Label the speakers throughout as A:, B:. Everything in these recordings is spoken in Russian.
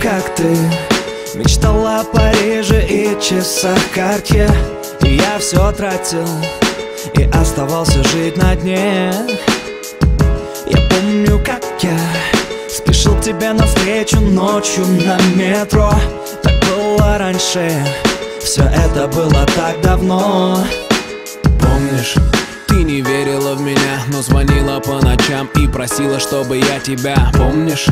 A: как ты Мечтала о Париже и часах карте И я все тратил И оставался жить на дне Я помню, как я Спешил к тебе навстречу ночью на метро Так было раньше Все это было так давно
B: Помнишь? Ты не верила в меня, но звонила по ночам и просила, чтобы я тебя Помнишь?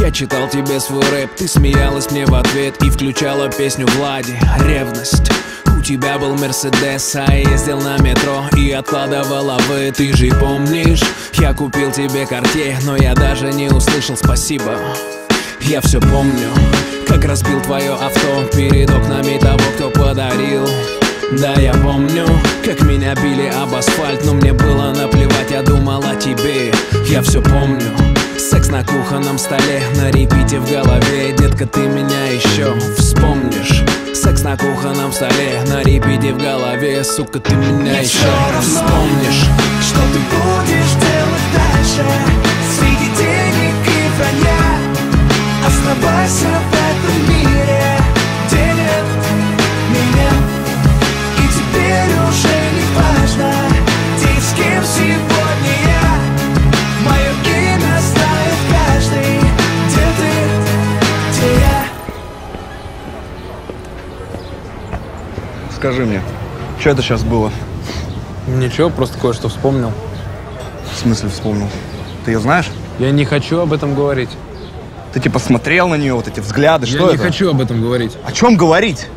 B: Я читал тебе свой рэп, ты смеялась мне в ответ и включала песню Влади «Ревность» У тебя был Мерседес, а я ездил на метро и откладывала вы Ты же помнишь, я купил тебе карте, но я даже не услышал спасибо. Я все помню, как разбил твое авто перед окнами того, кто подарил. Да, я помню, как меня били об асфальт Но мне было наплевать, я думал о тебе. Я все помню Секс на кухонном столе, на репите в голове. Детка, ты меня еще вспомнишь. Секс на кухонном столе, на репите в голове. Сука, ты меня еще вспомнишь.
A: Что ты будешь делать дальше. Среди денег и вранья Оставайся в
C: Скажи мне, что это сейчас было?
D: Ничего, просто кое-что вспомнил.
C: В смысле вспомнил? Ты ее знаешь?
D: Я не хочу об этом говорить.
C: Ты типа смотрел на нее, вот эти взгляды,
D: я
C: что
D: не
C: это?
D: хочу об этом говорить.
C: О чем говорить?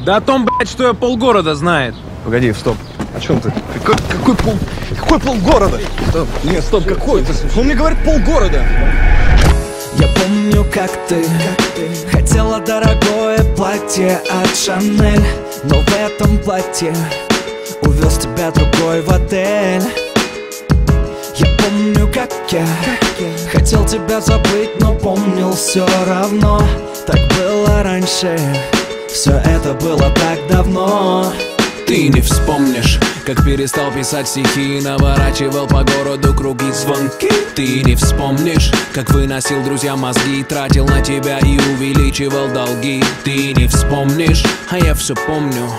D: Да о том, блядь, что я полгорода знает.
C: Погоди, стоп. О чем ты? Какой, какой пол... Какой полгорода? Стоп. Нет, стоп, какой? ты? Он мне говорит полгорода.
A: Я помню, как ты Хотела дорогое платье от Шанель Но в этом платье Увез тебя другой в отель Я помню, как я Хотел тебя забыть, но помнил все равно. Так было раньше Все это было так давно.
B: Ты не вспомнишь, как перестал писать стихи и наворачивал по городу круги звонки. Ты не вспомнишь, как выносил друзья мозги, тратил на тебя и увеличивал долги. Ты не вспомнишь, а я все помню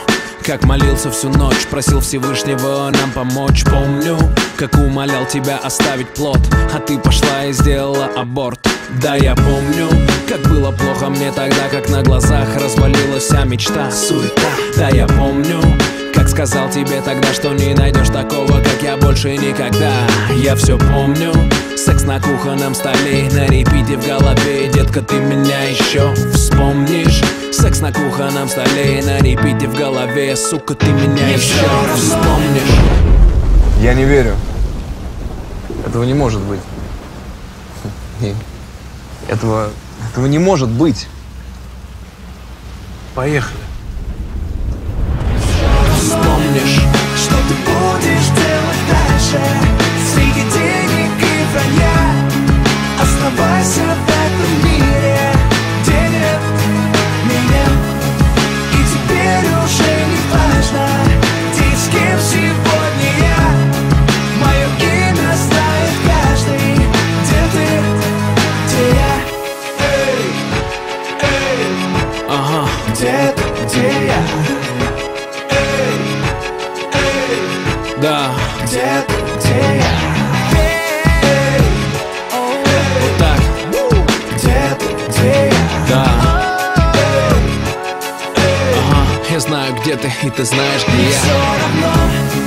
B: как молился всю ночь, просил Всевышнего нам помочь. Помню, как умолял тебя оставить плод А ты пошла и сделала аборт. Да, я помню, как было плохо мне тогда Как на глазах развалилась вся мечта. Суета. Да, я помню, как сказал тебе тогда, что не найдешь такого, как я больше никогда Я все помню, секс на кухонном столе На репите в голове, детка, ты меня еще вспомнишь Секс на кухонном столе, на репите в голове Сука, ты меня еще вспомнишь
D: Я не верю. Этого не может быть. Этого, этого не может быть. Поехали.
A: Ты будешь делать дальше? Среди денег и вранья. Оставайся в этом мире. Где нет меня. И теперь уже не важно Где и с кем сегодня я. Мое имя знает каждый. Где ты, где я? Эй, эй,
B: Ага,
A: где ты, где я
B: Ага, я знаю, где ты, и ты знаешь, где я.
A: Все равно